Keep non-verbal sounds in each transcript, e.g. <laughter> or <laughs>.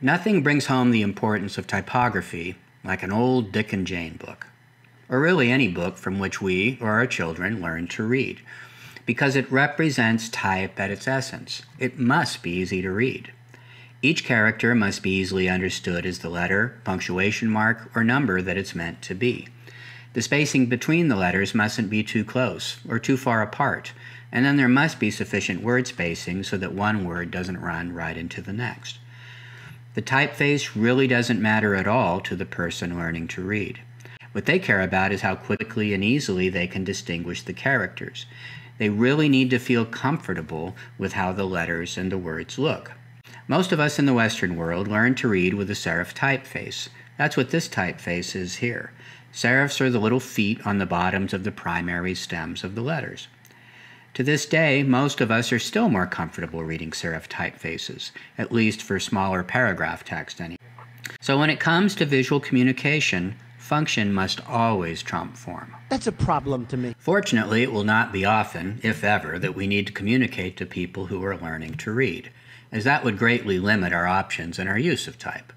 Nothing brings home the importance of typography like an old Dick and Jane book, or really any book from which we or our children learn to read, because it represents type at its essence. It must be easy to read. Each character must be easily understood as the letter, punctuation mark, or number that it's meant to be. The spacing between the letters mustn't be too close or too far apart, and then there must be sufficient word spacing so that one word doesn't run right into the next. The typeface really doesn't matter at all to the person learning to read. What they care about is how quickly and easily they can distinguish the characters. They really need to feel comfortable with how the letters and the words look. Most of us in the Western world learn to read with a serif typeface. That's what this typeface is here. Serifs are the little feet on the bottoms of the primary stems of the letters. To this day, most of us are still more comfortable reading serif typefaces, at least for smaller paragraph text anyway. So when it comes to visual communication, function must always trump form. That's a problem to me. Fortunately, it will not be often, if ever, that we need to communicate to people who are learning to read, as that would greatly limit our options and our use of type.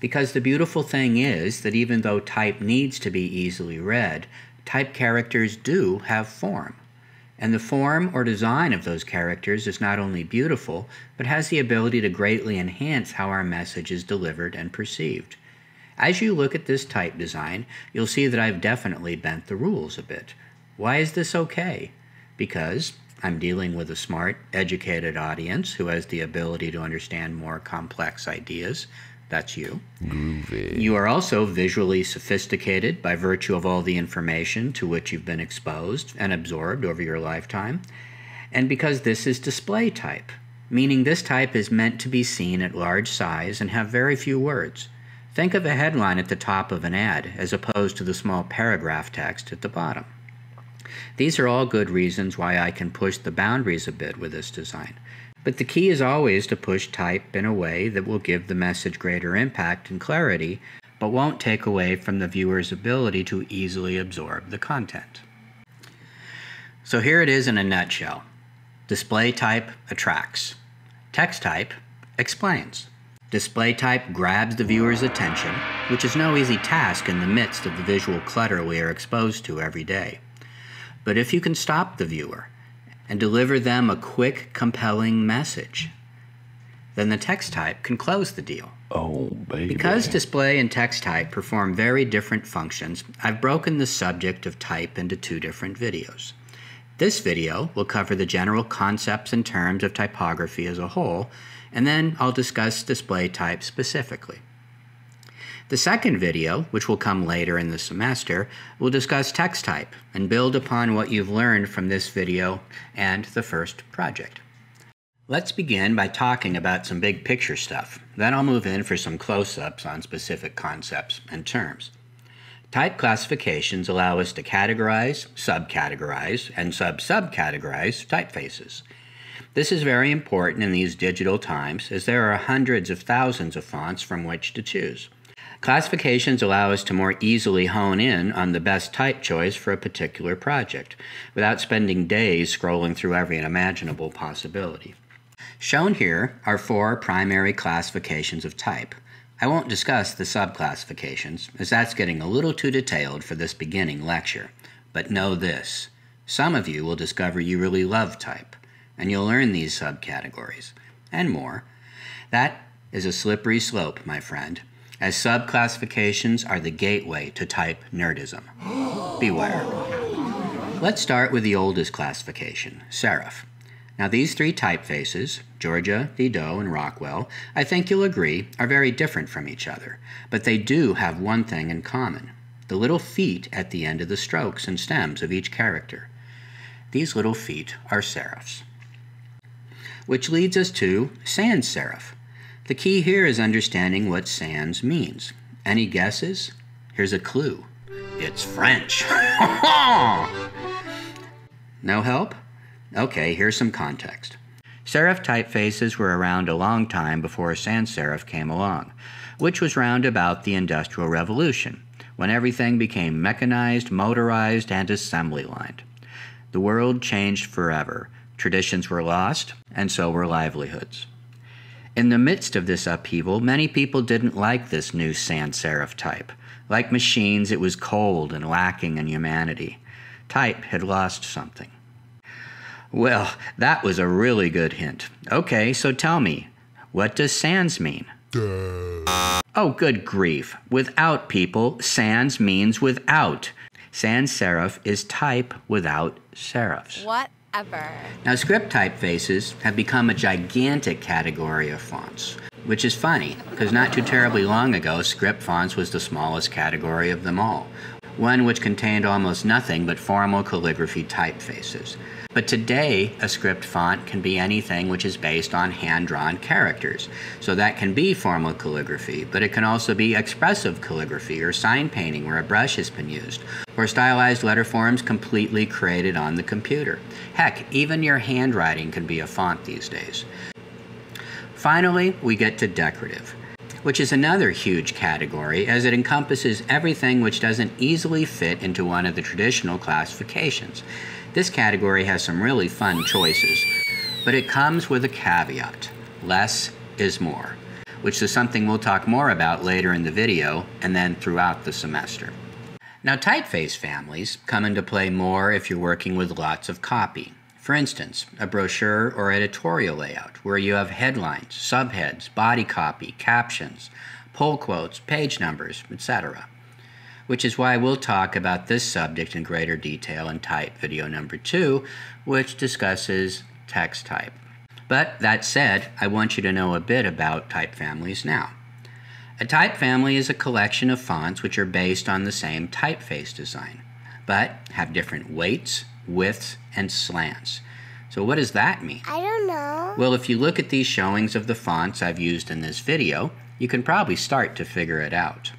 Because the beautiful thing is that even though type needs to be easily read, type characters do have form. And the form or design of those characters is not only beautiful, but has the ability to greatly enhance how our message is delivered and perceived. As you look at this type design, you'll see that I've definitely bent the rules a bit. Why is this okay? Because I'm dealing with a smart, educated audience who has the ability to understand more complex ideas, that's you. Groovy. You are also visually sophisticated by virtue of all the information to which you've been exposed and absorbed over your lifetime. And because this is display type, meaning this type is meant to be seen at large size and have very few words. Think of a headline at the top of an ad as opposed to the small paragraph text at the bottom. These are all good reasons why I can push the boundaries a bit with this design. But the key is always to push type in a way that will give the message greater impact and clarity, but won't take away from the viewer's ability to easily absorb the content. So here it is in a nutshell. Display type attracts. Text type explains. Display type grabs the viewer's attention, which is no easy task in the midst of the visual clutter we are exposed to every day. But if you can stop the viewer and deliver them a quick, compelling message. Then the text type can close the deal. Oh, baby. Because display and text type perform very different functions, I've broken the subject of type into two different videos. This video will cover the general concepts and terms of typography as a whole, and then I'll discuss display type specifically. The second video, which will come later in the semester, will discuss text type and build upon what you've learned from this video and the first project. Let's begin by talking about some big picture stuff. Then I'll move in for some close-ups on specific concepts and terms. Type classifications allow us to categorize, subcategorize, and sub-subcategorize typefaces. This is very important in these digital times as there are hundreds of thousands of fonts from which to choose. Classifications allow us to more easily hone in on the best type choice for a particular project, without spending days scrolling through every imaginable possibility. Shown here are four primary classifications of type. I won't discuss the subclassifications, as that's getting a little too detailed for this beginning lecture. But know this some of you will discover you really love type, and you'll learn these subcategories, and more. That is a slippery slope, my friend as subclassifications are the gateway to type nerdism. Beware. Let's start with the oldest classification, serif. Now, these three typefaces, Georgia, Didot, and Rockwell, I think you'll agree, are very different from each other, but they do have one thing in common the little feet at the end of the strokes and stems of each character. These little feet are serifs. Which leads us to sans serif. The key here is understanding what sans means. Any guesses? Here's a clue. It's French. <laughs> no help? Okay, here's some context. Serif typefaces were around a long time before sans serif came along, which was round about the Industrial Revolution, when everything became mechanized, motorized, and assembly lined. The world changed forever. Traditions were lost, and so were livelihoods. In the midst of this upheaval, many people didn't like this new sans serif type. Like machines, it was cold and lacking in humanity. Type had lost something. Well, that was a really good hint. Okay, so tell me, what does sans mean? Duh. Oh, good grief. Without people, sans means without. Sans serif is type without serifs. Whatever. Now, script typefaces have become a gigantic category of fonts, which is funny because not too terribly long ago, script fonts was the smallest category of them all, one which contained almost nothing but formal calligraphy typefaces. But today, a script font can be anything which is based on hand drawn characters. So that can be formal calligraphy, but it can also be expressive calligraphy or sign painting where a brush has been used, or stylized letter forms completely created on the computer. Heck, even your handwriting can be a font these days. Finally, we get to decorative which is another huge category as it encompasses everything which doesn't easily fit into one of the traditional classifications. This category has some really fun choices, but it comes with a caveat. Less is more, which is something we'll talk more about later in the video and then throughout the semester. Now, typeface families come into play more if you're working with lots of copy. For instance, a brochure or editorial layout where you have headlines, subheads, body copy, captions, pull quotes, page numbers, etc which is why we'll talk about this subject in greater detail in type video number two, which discusses text type. But that said, I want you to know a bit about type families now. A type family is a collection of fonts which are based on the same typeface design, but have different weights, widths, and slants. So what does that mean? I don't know. Well, if you look at these showings of the fonts I've used in this video, you can probably start to figure it out.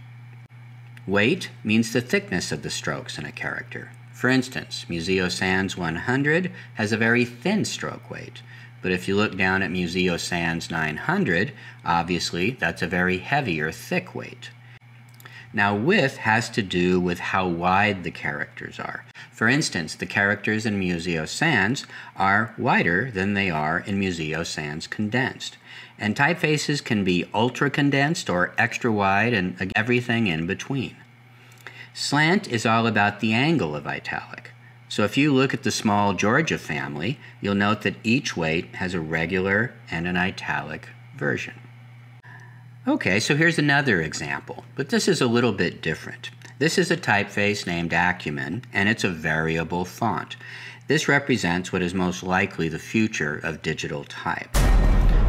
Weight means the thickness of the strokes in a character. For instance, Museo Sans 100 has a very thin stroke weight, but if you look down at Museo Sans 900, obviously that's a very heavy or thick weight. Now, width has to do with how wide the characters are. For instance, the characters in Museo Sans are wider than they are in Museo Sans Condensed. And typefaces can be ultra condensed or extra wide and everything in between. Slant is all about the angle of italic. So if you look at the small Georgia family, you'll note that each weight has a regular and an italic version. Okay, so here's another example, but this is a little bit different. This is a typeface named Acumin, and it's a variable font. This represents what is most likely the future of digital type.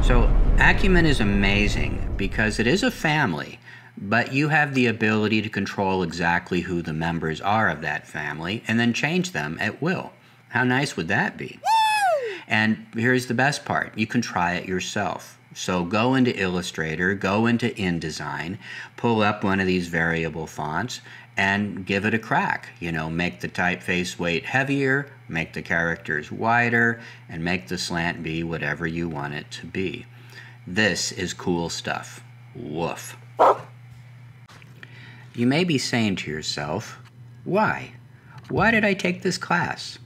So Acumin is amazing because it is a family, but you have the ability to control exactly who the members are of that family and then change them at will. How nice would that be? Woo! And here's the best part you can try it yourself. So go into Illustrator, go into InDesign, pull up one of these variable fonts, and give it a crack. You know, make the typeface weight heavier, make the characters wider, and make the slant be whatever you want it to be. This is cool stuff. Woof. You may be saying to yourself, why? Why did I take this class?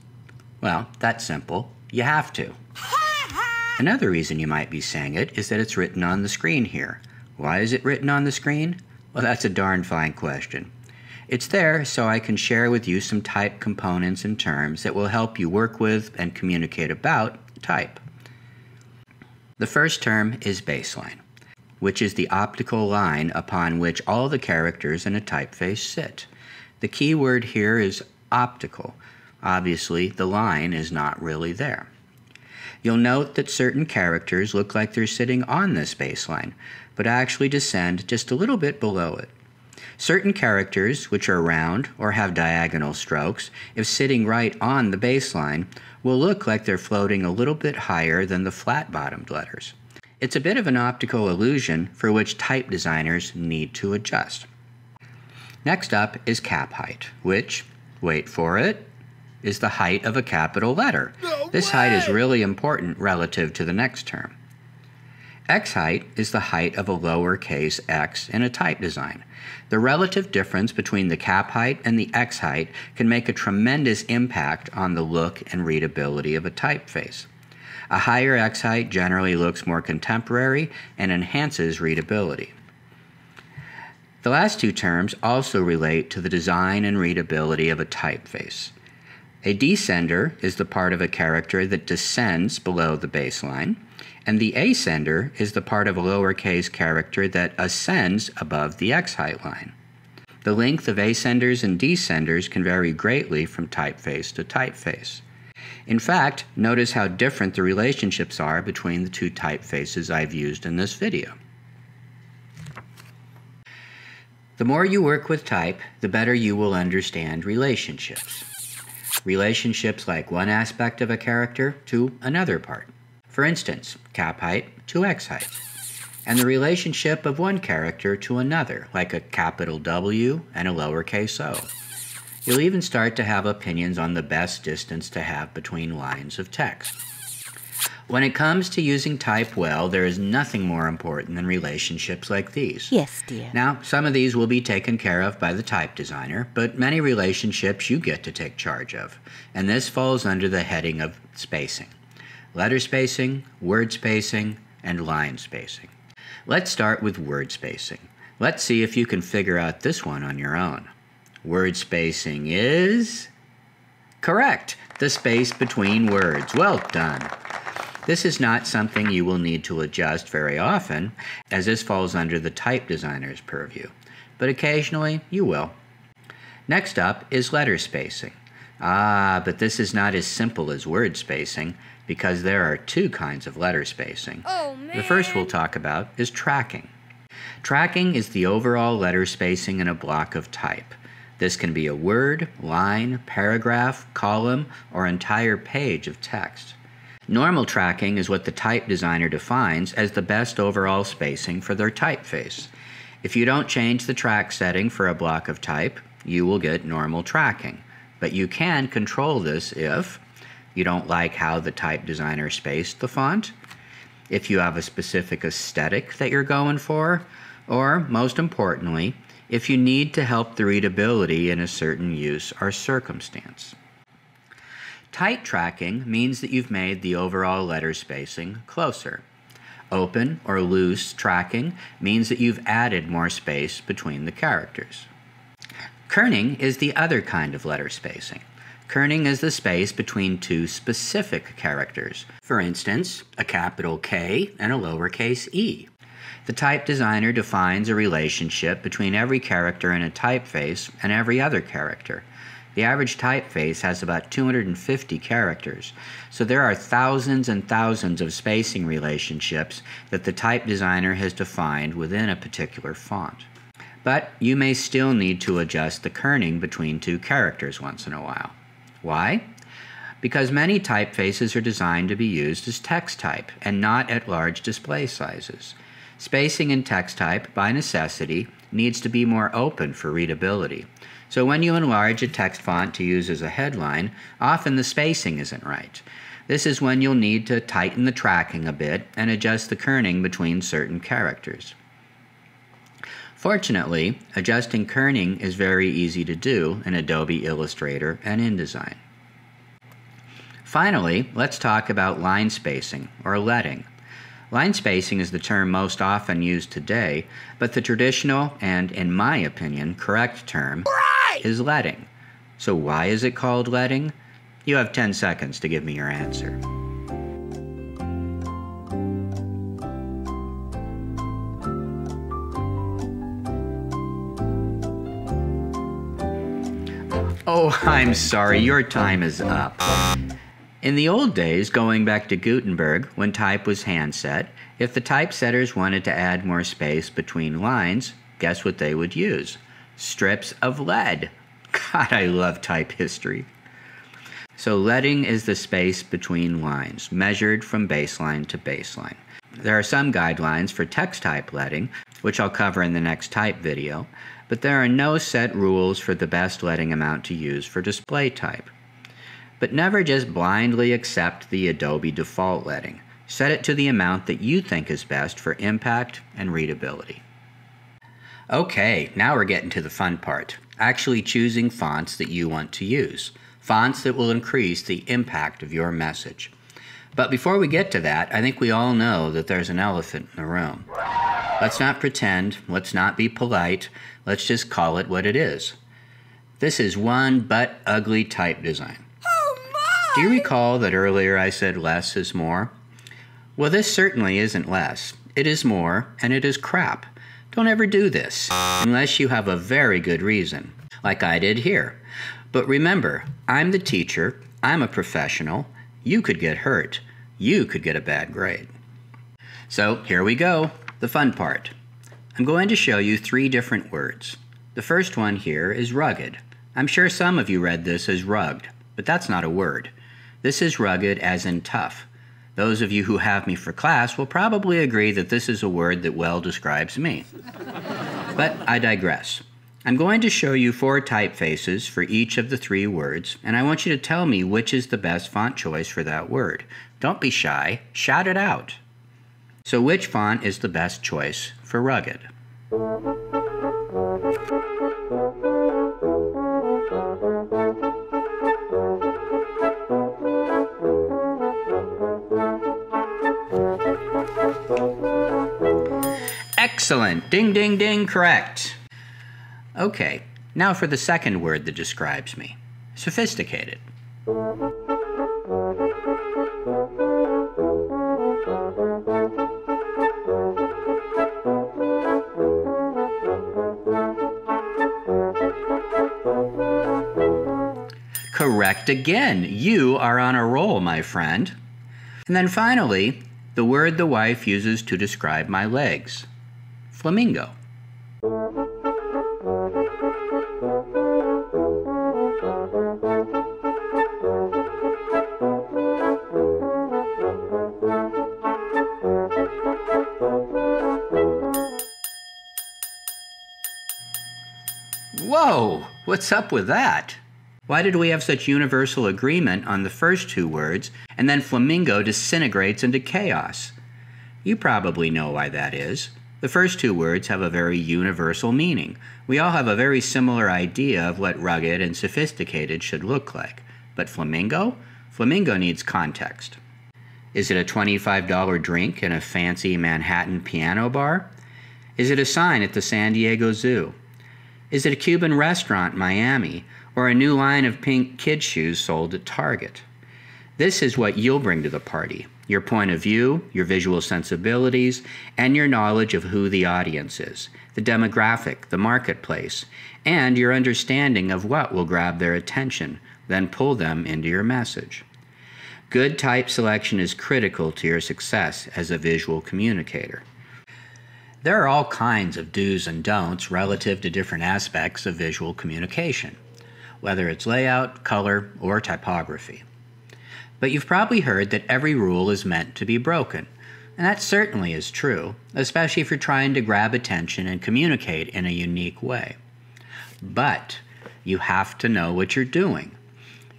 Well, that's simple. You have to. <laughs> Another reason you might be saying it is that it's written on the screen here. Why is it written on the screen? Well, that's a darn fine question. It's there so I can share with you some type components and terms that will help you work with and communicate about type. The first term is baseline, which is the optical line upon which all the characters in a typeface sit. The key word here is optical. Obviously, the line is not really there. You'll note that certain characters look like they're sitting on this baseline, but actually descend just a little bit below it. Certain characters, which are round or have diagonal strokes, if sitting right on the baseline, will look like they're floating a little bit higher than the flat bottomed letters. It's a bit of an optical illusion for which type designers need to adjust. Next up is cap height, which, wait for it, is the height of a capital letter. No this way. height is really important relative to the next term. X height is the height of a lowercase x in a type design. The relative difference between the cap height and the X height can make a tremendous impact on the look and readability of a typeface. A higher X height generally looks more contemporary and enhances readability. The last two terms also relate to the design and readability of a typeface. A descender is the part of a character that descends below the baseline, and the ascender is the part of a lowercase character that ascends above the X height line. The length of ascenders and descenders can vary greatly from typeface to typeface. In fact, notice how different the relationships are between the two typefaces I've used in this video. The more you work with type, the better you will understand relationships. Relationships like one aspect of a character to another part. For instance, cap height to x height. And the relationship of one character to another, like a capital W and a lowercase o. You'll even start to have opinions on the best distance to have between lines of text. When it comes to using type well, there is nothing more important than relationships like these. Yes, dear. Now, some of these will be taken care of by the type designer, but many relationships you get to take charge of, and this falls under the heading of spacing. Letter spacing, word spacing, and line spacing. Let's start with word spacing. Let's see if you can figure out this one on your own. Word spacing is... Correct, the space between words. Well done. This is not something you will need to adjust very often, as this falls under the type designer's purview, but occasionally you will. Next up is letter spacing. Ah, but this is not as simple as word spacing, because there are two kinds of letter spacing. Oh. The first we'll talk about is tracking. Tracking is the overall letter spacing in a block of type. This can be a word, line, paragraph, column, or entire page of text. Normal tracking is what the type designer defines as the best overall spacing for their typeface. If you don't change the track setting for a block of type, you will get normal tracking. But you can control this if you don't like how the type designer spaced the font, if you have a specific aesthetic that you're going for, or most importantly, if you need to help the readability in a certain use or circumstance. Tight tracking means that you've made the overall letter spacing closer. Open or loose tracking means that you've added more space between the characters. Kerning is the other kind of letter spacing. Kerning is the space between two specific characters. For instance, a capital K and a lowercase e. The type designer defines a relationship between every character in a typeface and every other character. The average typeface has about 250 characters, so there are thousands and thousands of spacing relationships that the type designer has defined within a particular font. But you may still need to adjust the kerning between two characters once in a while. Why? Because many typefaces are designed to be used as text type and not at large display sizes. Spacing in text type, by necessity, needs to be more open for readability. So when you enlarge a text font to use as a headline, often the spacing isn't right. This is when you'll need to tighten the tracking a bit and adjust the kerning between certain characters. Fortunately, adjusting kerning is very easy to do in Adobe Illustrator and InDesign. Finally, let's talk about line spacing, or leading. Line spacing is the term most often used today, but the traditional and, in my opinion, correct term Right! is leading. So why is it called leading? You have 10 seconds to give me your answer. Oh, I'm sorry, your time is up. In the old days, going back to Gutenberg, when type was handset, if the typesetters wanted to add more space between lines, guess what they would use? Strips of lead. <laughs> God, I love type history. So leading is the space between lines, measured from baseline to baseline. There are some guidelines for text type leading, which I'll cover in the next type video, but there are no set rules for the best leading amount to use for display type. But never just blindly accept the Adobe default leading. Set it to the amount that you think is best for impact and readability. Okay, now we're getting to the fun part. Actually choosing fonts that you want to use. Fonts that will increase the impact of your message. But before we get to that, I think we all know that there's an elephant in the room. Let's not pretend, let's not be polite, let's just call it what it is. This is one but ugly type design. Oh my! Do you recall that earlier I said less is more? Well, this certainly isn't less. It is more, and it is crap. Don't ever do this, unless you have a very good reason, like I did here. But remember, I'm the teacher, I'm a professional, you could get hurt, you could get a bad grade. So here we go, the fun part. I'm going to show you three different words. The first one here is rugged. I'm sure some of you read this as rugged, but that's not a word. This is rugged as in tough. Those of you who have me for class will probably agree that this is a word that well describes me. but I digress. I'm going to show you four typefaces for each of the three words, and I want you to tell me which is the best font choice for that word. Don't be shy, shout it out. So, which font is the best choice for rugged? Excellent. Ding, ding, ding, correct. Okay, now for the second word that describes me sophisticated. Correct again. You are on a roll, my friend. And then finally, the word the wife uses to describe my legs flamingo. What's up with that? Why did we have such universal agreement on the first two words, and then flamingo disintegrates into chaos? You probably know why that is. The first two words have a very universal meaning. We all have a very similar idea of what rugged and sophisticated should look like. But flamingo? Flamingo needs context. Is it a $25 drink in a fancy Manhattan piano bar? Is it a sign at the San Diego Zoo? Is it a Cuban restaurant in Miami or a new line of pink kid shoes sold at Target? This is what you'll bring to the party your point of view, your visual sensibilities, and your knowledge of who the audience is, the demographic, the marketplace, and your understanding of what will grab their attention, then pull them into your message. Good type selection is critical to your success as a visual communicator. There are all kinds of do's and don'ts relative to different aspects of visual communication, whether it's layout, color, or typography. But you've probably heard that every rule is meant to be broken. And that certainly is true, especially if you're trying to grab attention and communicate in a unique way. But you have to know what you're doing.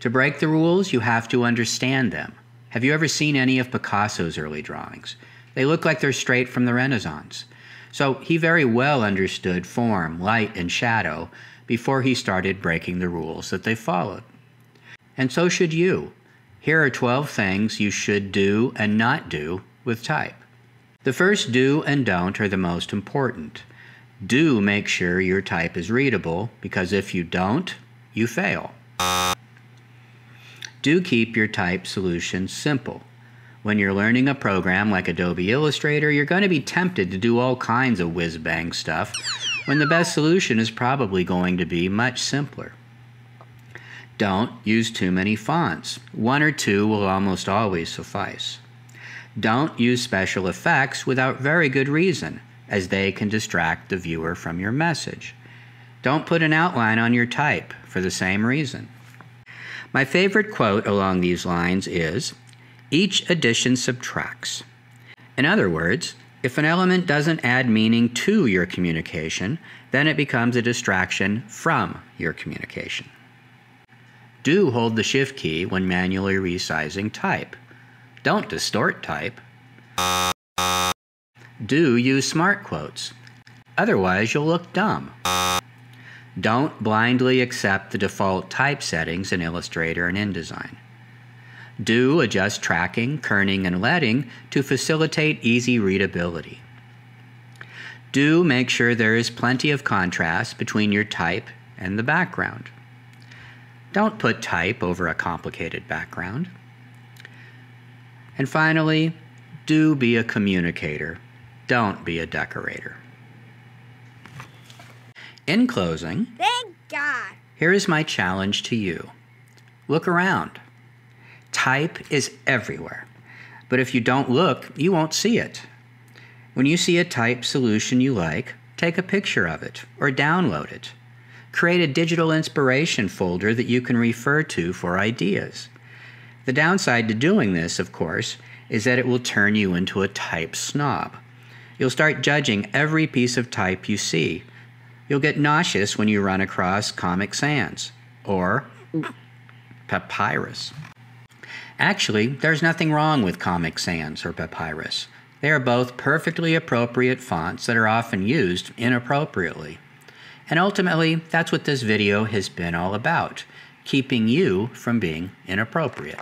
To break the rules, you have to understand them. Have you ever seen any of Picasso's early drawings? They look like they're straight from the Renaissance. So he very well understood form, light, and shadow before he started breaking the rules that they followed. And so should you. Here are 12 things you should do and not do with type. The first do and don't are the most important. Do make sure your type is readable because if you don't, you fail. Do keep your type solutions simple. When you're learning a program like Adobe Illustrator, you're going to be tempted to do all kinds of whiz bang stuff when the best solution is probably going to be much simpler. Don't use too many fonts. One or two will almost always suffice. Don't use special effects without very good reason, as they can distract the viewer from your message. Don't put an outline on your type for the same reason. My favorite quote along these lines is Each addition subtracts. In other words, if an element doesn't add meaning to your communication, then it becomes a distraction from your communication do hold the Shift key when manually resizing type. Don't distort type. Do use smart quotes. Otherwise, you'll look dumb. Don't blindly accept the default type settings in Illustrator and InDesign. Do adjust tracking, kerning, and leading to facilitate easy readability. Do make sure there is plenty of contrast between your type and the background. Don't put type over a complicated background. And finally, do be a communicator. Don't be a decorator. In closing, Thank God. here is my challenge to you. Look around. Type is everywhere. But if you don't look, you won't see it. When you see a type solution you like, take a picture of it or download it. Create a digital inspiration folder that you can refer to for ideas. The downside to doing this, of course, is that it will turn you into a type snob. You'll start judging every piece of type you see. You'll get nauseous when you run across Comic Sans or Papyrus. Actually, there's nothing wrong with Comic Sans or Papyrus. They are both perfectly appropriate fonts that are often used inappropriately. And ultimately, that's what this video has been all about keeping you from being inappropriate.